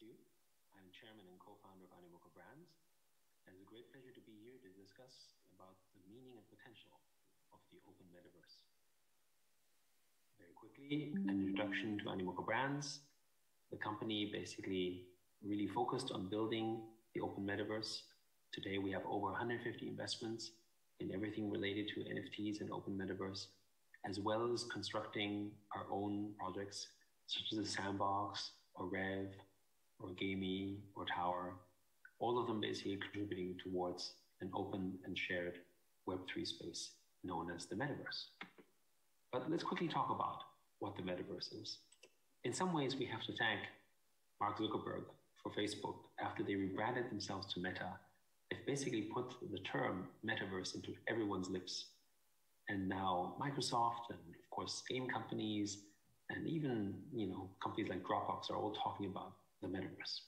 I'm chairman and co-founder of Animoca Brands. And it's a great pleasure to be here to discuss about the meaning and potential of the open metaverse. Very quickly, an introduction to Animoca Brands. The company basically really focused on building the open metaverse. Today we have over 150 investments in everything related to NFTs and open metaverse, as well as constructing our own projects such as the Sandbox or REVV or GAMEE or Tower, all of them basically contributing towards an open and shared Web3 space known as the metaverse. But let's quickly talk about what the metaverse is. In some ways, we have to thank Mark Zuckerberg for Facebook after they rebranded themselves to Meta. They've basically put the term metaverse into everyone's lips. And now Microsoft and of course game companies and even you know companies like Dropbox are all talking about the metaverse.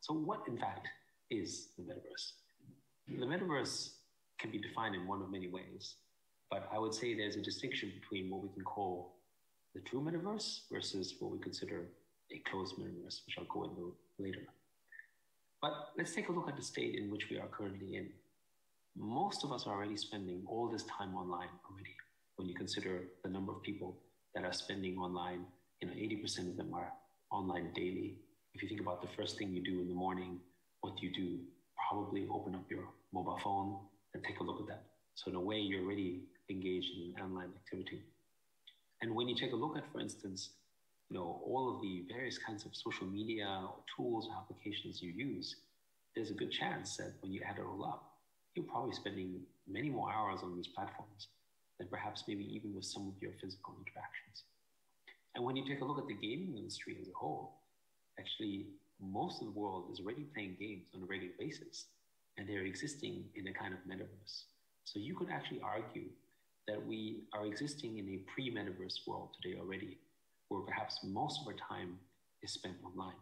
So, what in fact is the metaverse? The metaverse can be defined in one of many ways, but I would say there's a distinction between what we can call the true metaverse versus what we consider a closed metaverse, which I'll go into later. But let's take a look at the state in which we are currently in. Most of us are already spending all this time online already. When you consider the number of people that are spending online, you know, 80% of them are online daily if you think about the first thing you do in the morning, what do you do? Probably open up your mobile phone and take a look at that. So in a way, you're already engaged in an online activity. And when you take a look at, for instance, you know, all of the various kinds of social media or tools or applications you use, there's a good chance that when you add it all up, you're probably spending many more hours on these platforms than perhaps maybe even with some of your physical interactions. And when you take a look at the gaming industry as a whole, actually most of the world is already playing games on a regular basis and they're existing in a kind of metaverse. So you could actually argue that we are existing in a pre-metaverse world today already, where perhaps most of our time is spent online.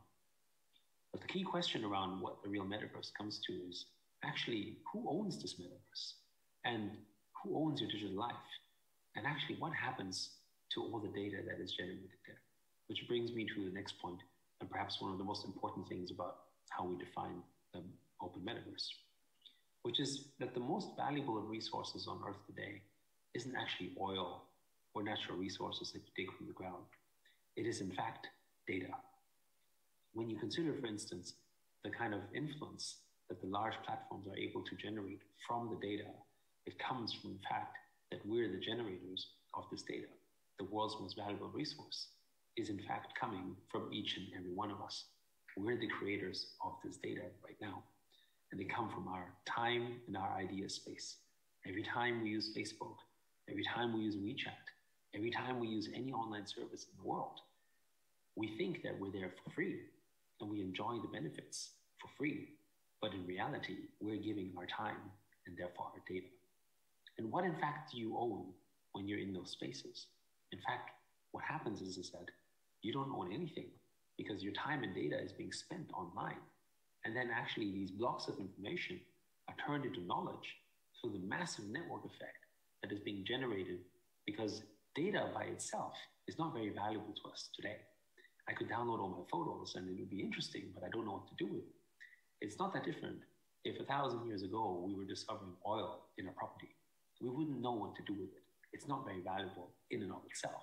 But the key question around what the real metaverse comes to is actually who owns this metaverse? And who owns your digital life? And actually what happens to all the data that is generated there? Which brings me to the next point, and perhaps one of the most important things about how we define the open metaverse, which is that the most valuable of resources on Earth today isn't actually oil or natural resources that you dig from the ground. It is, in fact, data. When you consider, for instance, the kind of influence that the large platforms are able to generate from the data, it comes from the fact that we're the generators of this data, the world's most valuable resource is in fact coming from each and every one of us. We're the creators of this data right now. And they come from our time and our idea space. Every time we use Facebook, every time we use WeChat, every time we use any online service in the world, we think that we're there for free and we enjoy the benefits for free. But in reality, we're giving our time and therefore our data. And what in fact do you own when you're in those spaces? In fact, what happens is, is that you don't own anything because your time and data is being spent online. And then actually these blocks of information are turned into knowledge through the massive network effect that is being generated because data by itself is not very valuable to us today. I could download all my photos and it would be interesting, but I don't know what to do with it. It's not that different if a thousand years ago we were discovering oil in a property. We wouldn't know what to do with it. It's not very valuable in and of itself.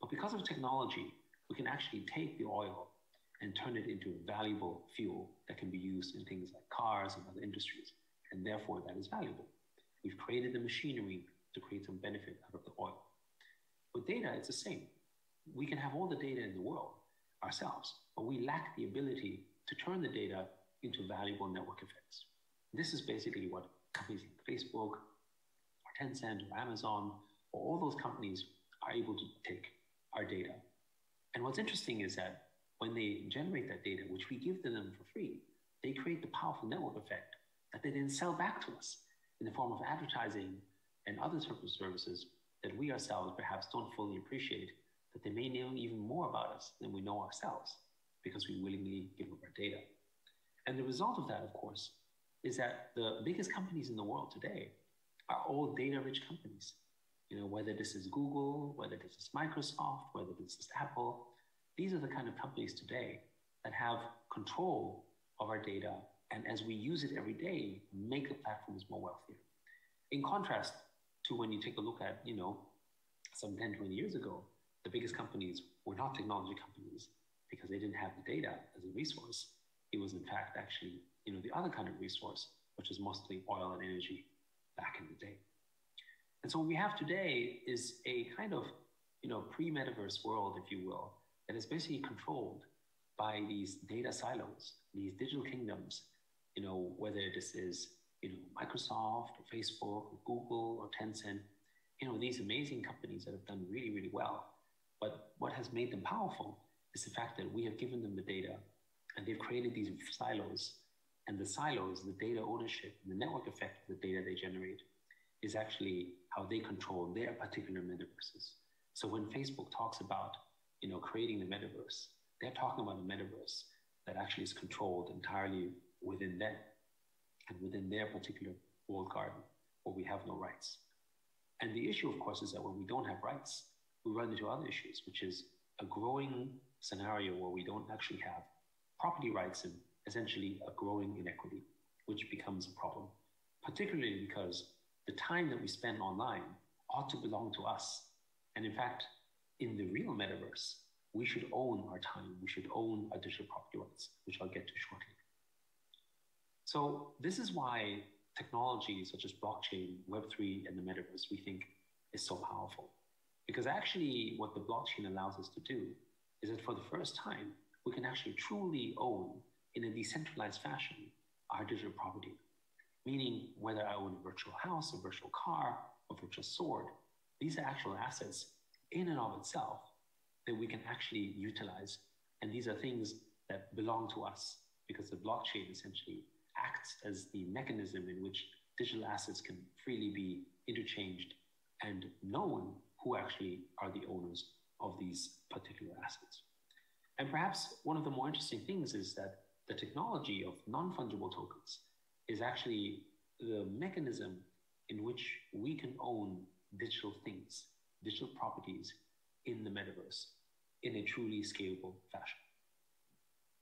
But because of technology, we can actually take the oil and turn it into a valuable fuel that can be used in things like cars and other industries. And therefore, that is valuable. We've created the machinery to create some benefit out of the oil. With data, it's the same. We can have all the data in the world ourselves, but we lack the ability to turn the data into valuable network effects. This is basically what companies like Facebook or Tencent or Amazon or all those companies are able to take our data and what's interesting is that when they generate that data, which we give to them for free, they create the powerful network effect that they then sell back to us in the form of advertising and other types of services that we ourselves perhaps don't fully appreciate, that they may know even more about us than we know ourselves because we willingly give up our data. And the result of that, of course, is that the biggest companies in the world today are all data rich companies. You know, whether this is Google, whether this is Microsoft, whether this is Apple, these are the kind of companies today that have control of our data and as we use it every day, make the platforms more wealthier. In contrast to when you take a look at, you know, some 10, 20 years ago, the biggest companies were not technology companies because they didn't have the data as a resource. It was in fact actually, you know, the other kind of resource, which is mostly oil and energy back in the day. And so what we have today is a kind of, you know, pre-metaverse world, if you will, that is basically controlled by these data silos, these digital kingdoms, you know, whether this is, you know, Microsoft or Facebook or Google or Tencent, you know, these amazing companies that have done really, really well. But what has made them powerful is the fact that we have given them the data and they've created these silos. And the silos, the data ownership, the network effect of the data they generate is actually how they control their particular metaverses. So when Facebook talks about, you know, creating the metaverse, they're talking about a metaverse that actually is controlled entirely within them and within their particular walled garden where we have no rights. And the issue, of course, is that when we don't have rights, we run into other issues, which is a growing scenario where we don't actually have property rights and essentially a growing inequity, which becomes a problem, particularly because the time that we spend online ought to belong to us. And in fact, in the real metaverse, we should own our time. We should own our digital property rights, which I'll get to shortly. So this is why technology such as blockchain, Web3, and the metaverse, we think is so powerful. Because actually what the blockchain allows us to do is that for the first time, we can actually truly own in a decentralized fashion our digital property. Meaning whether I own a virtual house, a virtual car, a virtual sword, these are actual assets in and of itself that we can actually utilize. And these are things that belong to us because the blockchain essentially acts as the mechanism in which digital assets can freely be interchanged and known who actually are the owners of these particular assets. And perhaps one of the more interesting things is that the technology of non-fungible tokens is actually the mechanism in which we can own digital things, digital properties in the metaverse in a truly scalable fashion.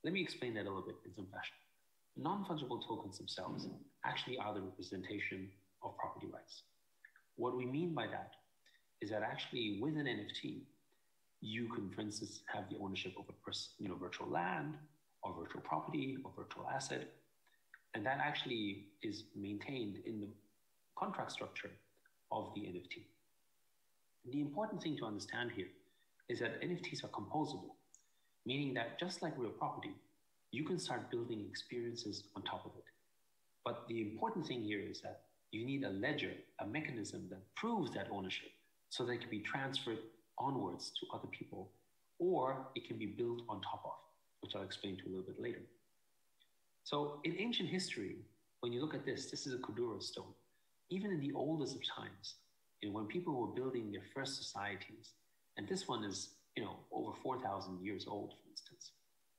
Let me explain that a little bit in some fashion. Non-fungible tokens themselves actually are the representation of property rights. What we mean by that is that actually with an NFT, you can, for instance, have the ownership of a you know, virtual land or virtual property or virtual asset. And that actually is maintained in the contract structure of the NFT. The important thing to understand here is that NFTs are composable, meaning that just like real property, you can start building experiences on top of it. But the important thing here is that you need a ledger, a mechanism that proves that ownership so that it can be transferred onwards to other people, or it can be built on top of, which I'll explain to you a little bit later. So in ancient history, when you look at this, this is a Kudurru stone. Even in the oldest of times, you know, when people were building their first societies, and this one is, you know, over 4,000 years old, for instance.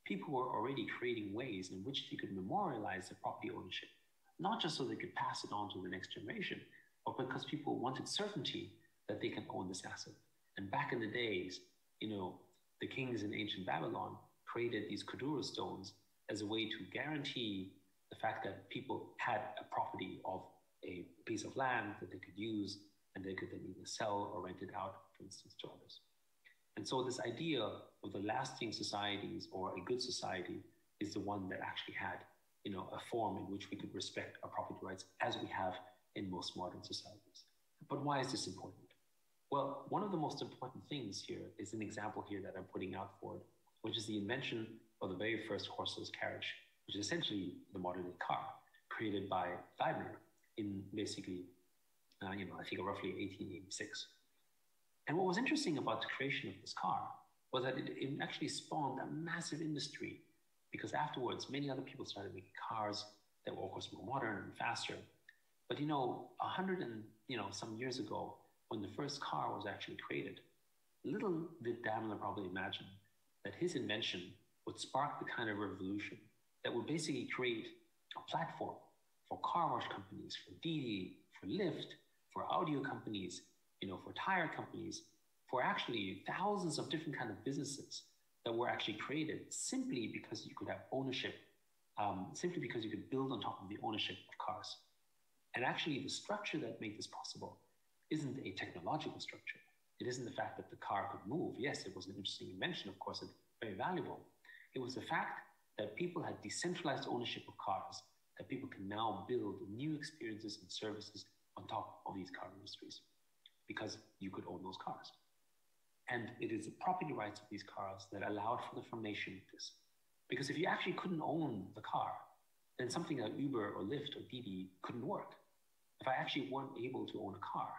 People were already creating ways in which they could memorialize their property ownership, not just so they could pass it on to the next generation, but because people wanted certainty that they can own this asset. And back in the days, you know, the kings in ancient Babylon created these Kudurru stones as a way to guarantee the fact that people had a property of a piece of land that they could use and they could then either sell or rent it out, for instance, to others. And so this idea of the lasting societies or a good society is the one that actually had, you know, a form in which we could respect our property rights as we have in most modern societies. But why is this important? Well, one of the most important things here is an example here that I'm putting out forward, which is the invention of the very first horseless carriage, which is essentially the modern car, created by Daimler in basically, uh, you know, I think roughly 1886. And what was interesting about the creation of this car was that it, it actually spawned a massive industry because afterwards many other people started making cars that were of course more modern and faster. But you know, a hundred and you know some years ago, when the first car was actually created, little did Daimler probably imagine that his invention would spark the kind of revolution that would basically create a platform for car wash companies, for Didi, for Lyft, for audio companies, you know, for tire companies, for actually thousands of different kind of businesses that were actually created simply because you could have ownership, um, simply because you could build on top of the ownership of cars. And actually, the structure that made this possible isn't a technological structure. It isn't the fact that the car could move. Yes, it was an interesting invention, of course, and very valuable. It was the fact that people had decentralized ownership of cars, that people can now build new experiences and services on top of these car industries because you could own those cars. And it is the property rights of these cars that allowed for the formation of this. Because if you actually couldn't own the car, then something like Uber or Lyft or Didi couldn't work. If I actually weren't able to own a car,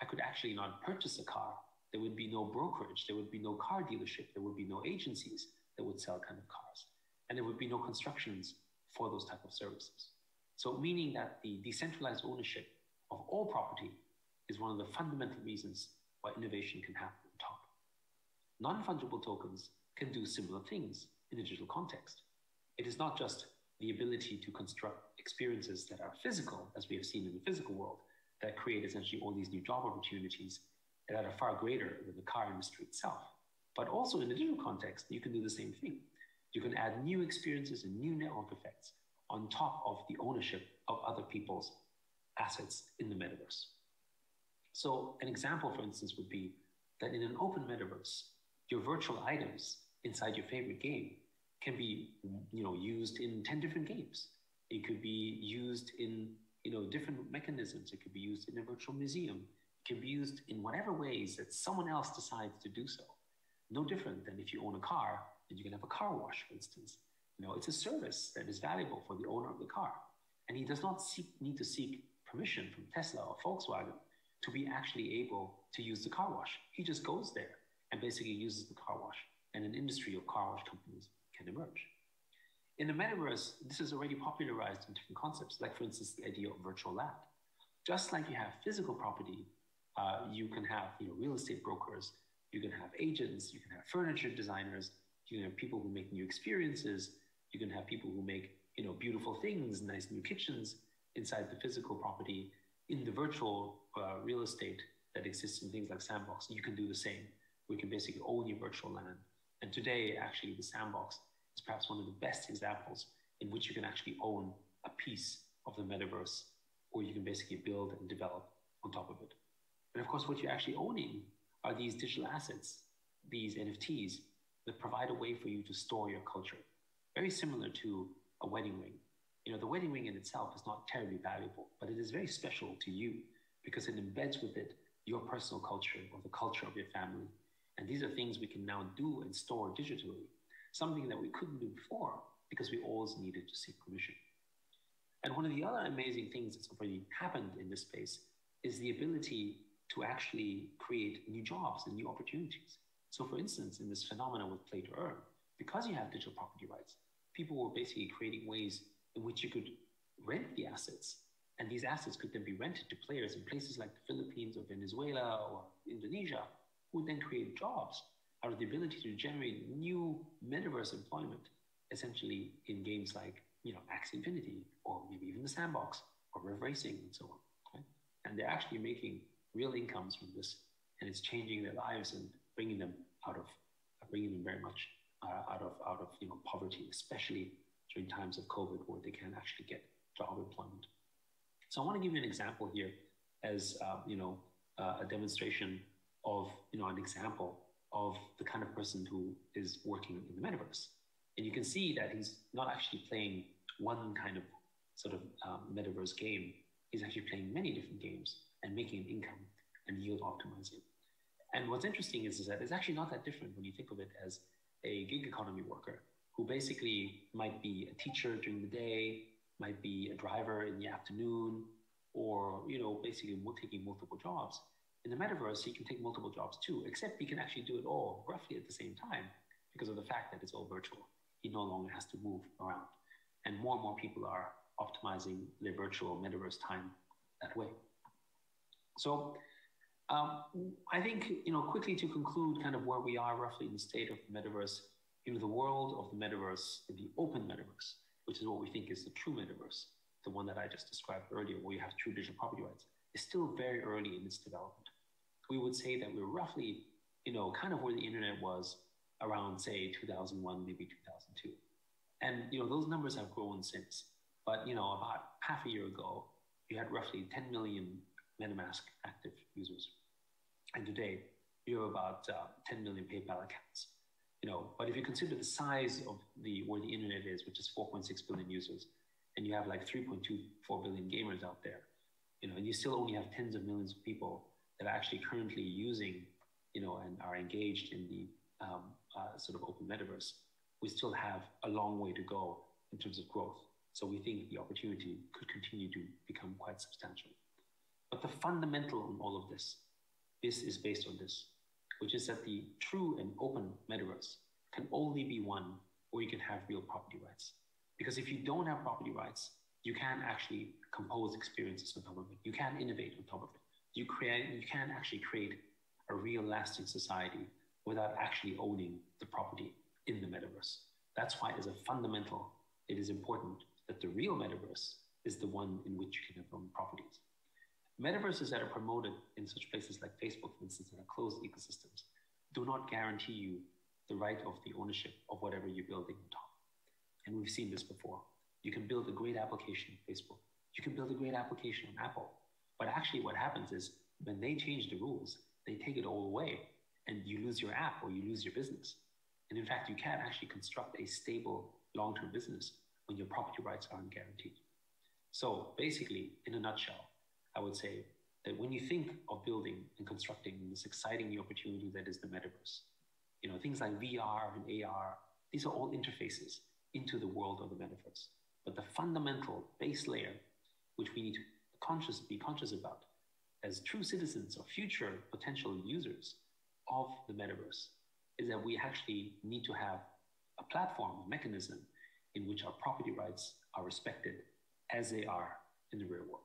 I could actually not purchase a car. There would be no brokerage, there would be no car dealership, there would be no agencies would sell kind of cars, and there would be no constructions for those type of services. So meaning that the decentralized ownership of all property is one of the fundamental reasons why innovation can happen on top. Non-fungible tokens can do similar things in a digital context. It is not just the ability to construct experiences that are physical, as we have seen in the physical world, that create essentially all these new job opportunities that are far greater than the car industry itself. But also in the digital context, you can do the same thing. You can add new experiences and new network effects on top of the ownership of other people's assets in the metaverse. So an example, for instance, would be that in an open metaverse, your virtual items inside your favorite game can be, you know, used in 10 different games. It could be used in, you know, different mechanisms. It could be used in a virtual museum. It can be used in whatever ways that someone else decides to do so. No different than if you own a car and you can have a car wash, for instance. You know, it's a service that is valuable for the owner of the car. And he does not seek, need to seek permission from Tesla or Volkswagen to be actually able to use the car wash. He just goes there and basically uses the car wash, and an industry of car wash companies can emerge. In the metaverse, this is already popularized in different concepts, like, for instance, the idea of virtual land. Just like you have physical property, uh, you can have you know, real estate brokers, you can have agents, you can have furniture designers, you can have people who make new experiences, you can have people who make you know, beautiful things, nice new kitchens inside the physical property, in the virtual uh, real estate that exists in things like Sandbox, you can do the same. We can basically own your virtual land. And today, actually, the Sandbox is perhaps one of the best examples in which you can actually own a piece of the metaverse, or you can basically build and develop on top of it. And of course, what you're actually owning are these digital assets, these NFTs that provide a way for you to store your culture. Very similar to a wedding ring you know, the wedding ring in itself is not terribly valuable, but it is very special to you because it embeds with it your personal culture or the culture of your family. And these are things we can now do and store digitally, something that we couldn't do before because we always needed to seek permission. And one of the other amazing things that's already happened in this space is the ability to actually create new jobs and new opportunities. So, for instance, in this phenomenon with play to earn, because you have digital property rights, people were basically creating ways in which you could rent the assets. And these assets could then be rented to players in places like the Philippines or Venezuela or Indonesia, who would then create jobs out of the ability to generate new metaverse employment, essentially in games like you know Axie Infinity or maybe even the Sandbox or REVV Racing and so on. And they're actually making real incomes from this, and it's changing their lives and bringing them out of bringing them very much uh, out of out of you know poverty, especially during times of COVID where they can't actually get job employment. So I want to give you an example here as uh, you know uh, a demonstration of you know an example of the kind of person who is working in the metaverse, and you can see that he's not actually playing one kind of sort of um, metaverse game. He's actually playing many different games and making an income and yield optimizing. And what's interesting is, is that it's actually not that different when you think of it as a gig economy worker who basically might be a teacher during the day, might be a driver in the afternoon, or you know, basically taking multiple jobs. In the metaverse, he can take multiple jobs too, except he can actually do it all roughly at the same time because of the fact that it's all virtual. He no longer has to move around. And more and more people are optimizing their virtual metaverse time that way. So um, I think, you know, quickly to conclude kind of where we are roughly in the state of the metaverse, in the world of the metaverse, in the open metaverse, which is what we think is the true metaverse, the one that I just described earlier, where you have true digital property rights, is still very early in its development. We would say that we're roughly, you know, kind of where the internet was around, say, 2001, maybe 2002. And, you know, those numbers have grown since. But, you know, about half a year ago, you had roughly 10 million MetaMask active users. And today, you have about uh, 10 million PayPal accounts. You know, but if you consider the size of the where the internet is, which is 4.6 billion users, and you have like 3.24 billion gamers out there, you know, and you still only have tens of millions of people that are actually currently using, you know, and are engaged in the um, uh, sort of open metaverse, we still have a long way to go in terms of growth. So we think the opportunity could continue to become quite substantial. But the fundamental in all of this, this is based on this, which is that the true and open metaverse can only be one where you can have real property rights. Because if you don't have property rights, you can't actually compose experiences on top of it. You can't innovate on top of it. You create, you can't actually create a real lasting society without actually owning the property in the metaverse. That's why, as a fundamental, it is important that the real metaverse is the one in which you can own properties. Metaverses that are promoted in such places like Facebook, for instance, that are closed ecosystems, do not guarantee you the right of the ownership of whatever you're building on top. And we've seen this before. You can build a great application on Facebook. You can build a great application on Apple. But actually, what happens is when they change the rules, they take it all away and you lose your app or you lose your business. And in fact, you can't actually construct a stable long term business when your property rights aren't guaranteed. So basically, in a nutshell, I would say that when you think of building and constructing this exciting new opportunity that is the metaverse, you know, things like VR and AR, these are all interfaces into the world of the metaverse. But the fundamental base layer, which we need to conscious, be conscious about as true citizens or future potential users of the metaverse, is that we actually need to have a platform, a mechanism in which our property rights are respected as they are in the real world.